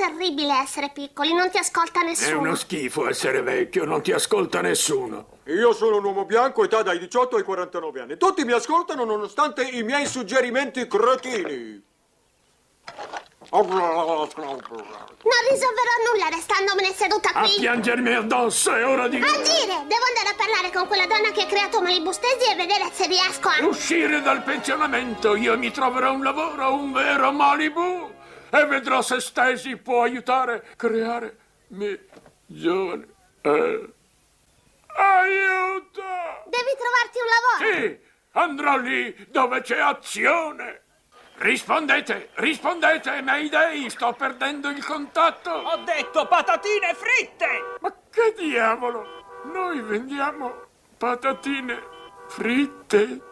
Terribile essere piccoli, non ti ascolta È nessuno. uno schifo essere vecchio, non ti ascolta nessuno. Io sono un uomo bianco, età dai 18 ai 49 anni. Tutti mi ascoltano nonostante i miei suggerimenti cretini. Non risolverò nulla restandomene seduta A qui. piangermi addosso, è ora di... Agire! Devo andare a parlare con quella donna che ha creato Malibustesi e vedere se riesco a... Uscire dal pensionamento, io mi troverò un lavoro, un vero Malibu. E vedrò se Stacy può aiutare a creare me giovane. Eh. Aiuto! Devi trovarti un lavoro. Sì, andrò lì dove c'è azione. Rispondete, rispondete, Mayday, sto perdendo il contatto. Ho detto patatine fritte! Ma che diavolo? Noi vendiamo patatine fritte.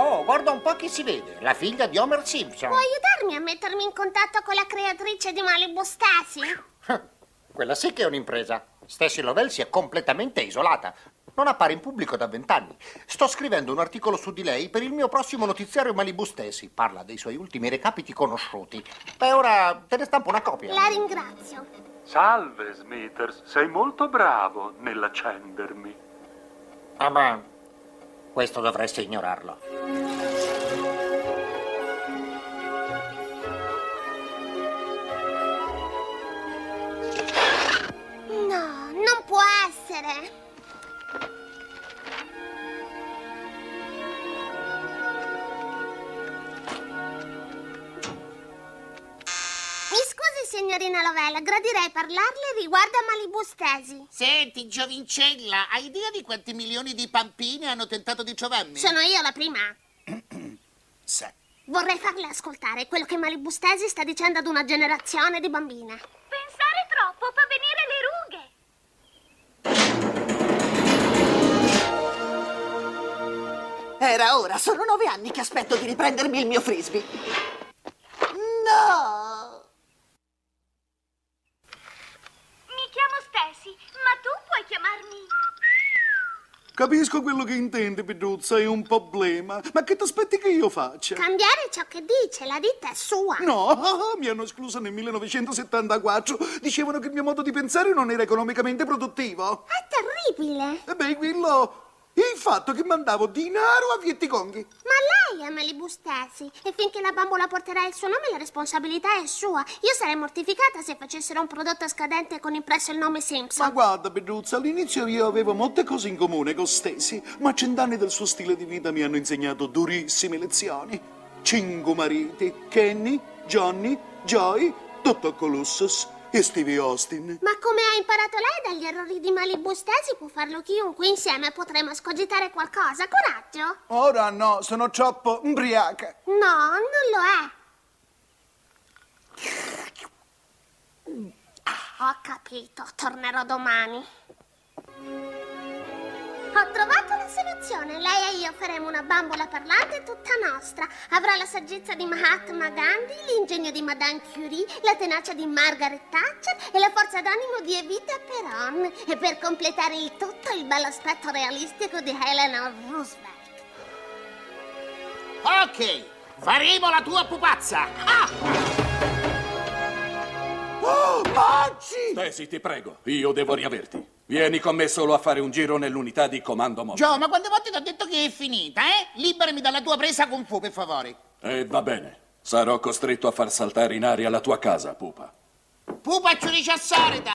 Oh, guarda un po' chi si vede. La figlia di Homer Simpson. Puoi aiutarmi a mettermi in contatto con la creatrice di Malibu Stasi? Quella sì che è un'impresa. Stacy Lovell si è completamente isolata. Non appare in pubblico da vent'anni. Sto scrivendo un articolo su di lei per il mio prossimo notiziario Malibu Stacy. Parla dei suoi ultimi recapiti conosciuti. Beh, ora te ne stampo una copia. La ringrazio. Salve, Smithers, sei molto bravo nell'accendermi. Ah, ma questo dovresti ignorarlo. Signorina Lovella, gradirei parlarle riguardo a Malibu Stasi. Senti, giovincella, hai idea di quanti milioni di pampine hanno tentato di ciovarmi? Sono io la prima. Sì. Vorrei farle ascoltare quello che Malibu Stasi sta dicendo ad una generazione di bambine. Pensare troppo fa venire le rughe. Era ora, sono nove anni che aspetto di riprendermi il mio frisbee. No! Mi chiamo Stacy, ma tu puoi chiamarmi... Capisco quello che intendi, Peduzza, è un problema. Ma che ti aspetti che io faccia? Cambiare ciò che dice, la ditta è sua. No, mi hanno escluso nel 1974. Dicevano che il mio modo di pensare non era economicamente produttivo. È terribile. E beh, quello... Il fatto che mandavo denaro a Vietticonghi. Ma lei è Malibu Stasi e finché la bambola porterà il suo nome la responsabilità è sua. Io sarei mortificata se facessero un prodotto scadente con impresso il nome Simpson. Ma guarda, Peduzza, all'inizio io avevo molte cose in comune con Stacy, ma cent'anni del suo stile di vita mi hanno insegnato durissime lezioni. Cinque mariti, Kenny, Johnny, Joy, Dottor Colossus e Stevie Austin. Ma come ha imparato lei dagli errori di Malibu Stasi può farlo chiunque. Insieme potremo scogitare qualcosa. Coraggio? Ora no, sono troppo ubriaca. No, non lo è. Ho capito, tornerò domani. Ho trovato la soluzione. Lei e io faremo una bambola parlante tutta nostra. Avrà la saggezza di Mahatma Gandhi, l'ingegno di Madame Curie, la tenacia di Margaret Thatcher e la forza d'animo di Evita Peron. E per completare il tutto, il bello aspetto realistico di Eleanor Roosevelt. Ok, faremo la tua pupazza. Ah! Oh, Maggi! Stacy, ti prego, io devo riaverti. Vieni con me solo a fare un giro nell'unità di comando mobile. Gio, ma quante volte ti ho detto che è finita, eh? Liberami dalla tua presa con fu, per favore. E va bene. Sarò costretto a far saltare in aria la tua casa, pupa. Pupaccio di ciassorita.